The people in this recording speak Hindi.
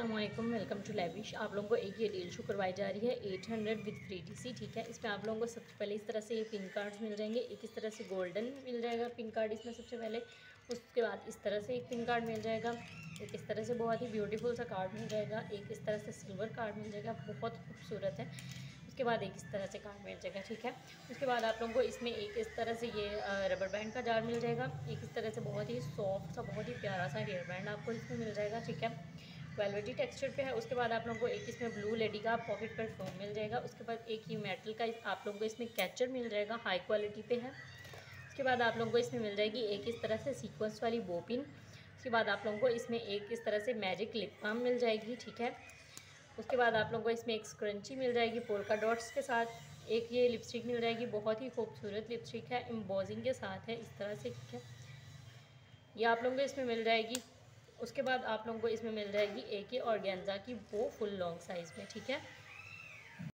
असलम वेलकम टू लेविश आप लोगों को एक ये डील शो करवाई जा रही है 800 विद फ्री टीसी ठीक है? इसमें आप लोगों को सबसे पहले इस तरह से ये पिन कार्ड्स मिल जाएँगे। एक इस तरह से गोल्डन मिल जाएगा पिन कार्ड इसमें सबसे पहले। उसके बाद इस तरह से एक पिन कार्ड मिल जाएगा। एक इस तरह से बहुत ही ब्यूटीफुल सा कार्ड मिल जाएगा। एक इस तरह से सिल्वर कार्ड मिल जाएगा। बहुत खूबसूरत है। उसके बाद एक इस तरह से कार्ड मिल जाएगा, ठीक है? उसके बाद आप लोगों को इसमें एक इस तरह से ये रबर बैंड का जार मिल जाएगा। एक इस तरह से बहुत ही सॉफ्ट सा, बहुत ही प्यारा सा हेयर बैंड आपको इसमें मिल जाएगा, ठीक है? वेलवेटी टेक्सचर पे है, उसके बाद आप लोगों को एक इसमें ब्लू लेडी का पॉकेट पर मिल जाएगा, उसके बाद एक ही मेटल का आप लोगों को इसमें कैचर मिल जाएगा हाई क्वालिटी पे है। उसके बाद आप लोगों को इसमें मिल जाएगी एक इस तरह से सीक्वेंस वाली बोपिन उसके बाद आप लोगों को इसमें एक इस तरह से मैजिक लिप बाम मिल जाएगी, ठीक है। उसके बाद आप लोगों को इसमें एक स्क्रंची मिल जाएगी पोलका डॉट्स के साथ, एक ये लिपस्टिक मिल जाएगी, बहुत ही खूबसूरत लिपस्टिक है एम्बोजिंग के साथ है, इस तरह से, ठीक है। ये आप लोगों को इसमें मिल जाएगी उसके बाद आप लोगों को इसमें मिल जाएगी एक ही ऑर्गेन्जा की वो फुल लॉन्ग साइज़ में, ठीक है?